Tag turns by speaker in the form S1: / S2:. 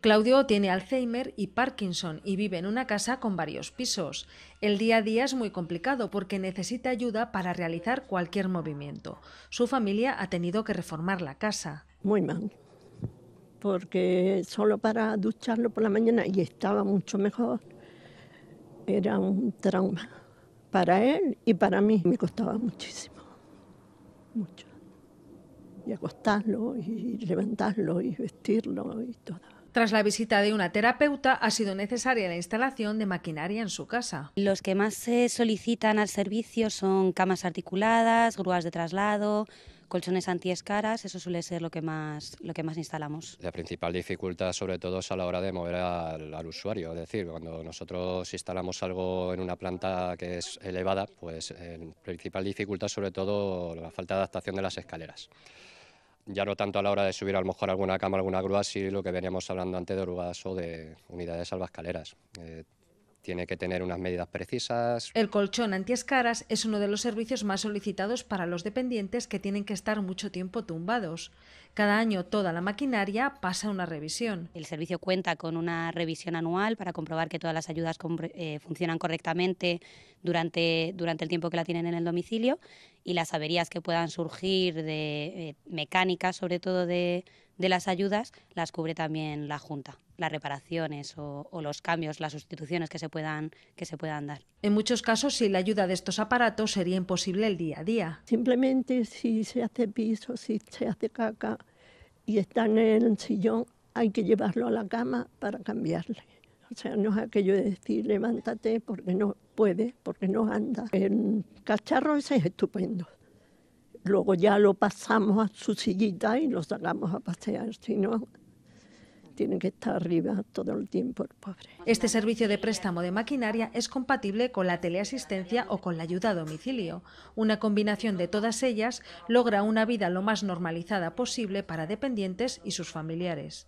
S1: Claudio tiene Alzheimer y Parkinson y vive en una casa con varios pisos. El día a día es muy complicado porque necesita ayuda para realizar cualquier movimiento. Su familia ha tenido que reformar la casa.
S2: Muy mal, porque solo para ducharlo por la mañana y estaba mucho mejor, era un trauma. Para él y para mí me costaba muchísimo, mucho. Y acostarlo y levantarlo y vestirlo y todo.
S1: Tras la visita de una terapeuta, ha sido necesaria la instalación de maquinaria en su casa.
S3: Los que más se solicitan al servicio son camas articuladas, grúas de traslado, colchones antiescaras, eso suele ser lo que más lo que más instalamos.
S4: La principal dificultad sobre todo es a la hora de mover al, usuario, es decir, cuando nosotros instalamos algo en una planta que es elevada, pues la principal dificultad sobre todo la falta de adaptación de las escaleras ya no tanto a la hora de subir a lo mejor alguna cama, alguna grúa, sino lo que veníamos hablando antes de grúas o de unidades salvascaleras. Eh, tiene que tener unas medidas precisas.
S1: El colchón antiescaras es uno de los servicios más solicitados para los dependientes que tienen que estar mucho tiempo tumbados. Cada año toda la maquinaria pasa una revisión.
S3: El servicio cuenta con una revisión anual para comprobar que todas las ayudas eh, funcionan correctamente durante, durante el tiempo que la tienen en el domicilio y las averías que puedan surgir de eh, mecánicas, sobre todo de, de las ayudas, las cubre también la Junta las reparaciones o, los cambios, las sustituciones que se, puedan, que se puedan dar.
S1: En muchos casos, sin la ayuda de estos aparatos, sería imposible el día a día.
S2: Simplemente si se hace piso, si se hace caca y está en el sillón, hay que llevarlo a la cama para cambiarle. O sea, no es aquello de decir levántate porque no puede, porque no anda. El cacharro ese es estupendo. Luego ya lo pasamos a su sillita y lo sacamos a pasear. Si no, tienen que estar arriba todo el tiempo, el pobre.
S1: Este servicio de préstamo de maquinaria es compatible con la teleasistencia o con la ayuda a domicilio. Una combinación de todas ellas logra una vida lo más normalizada posible para dependientes y sus familiares.